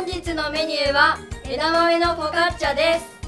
本日のメニューは枝豆のフォカッチャです。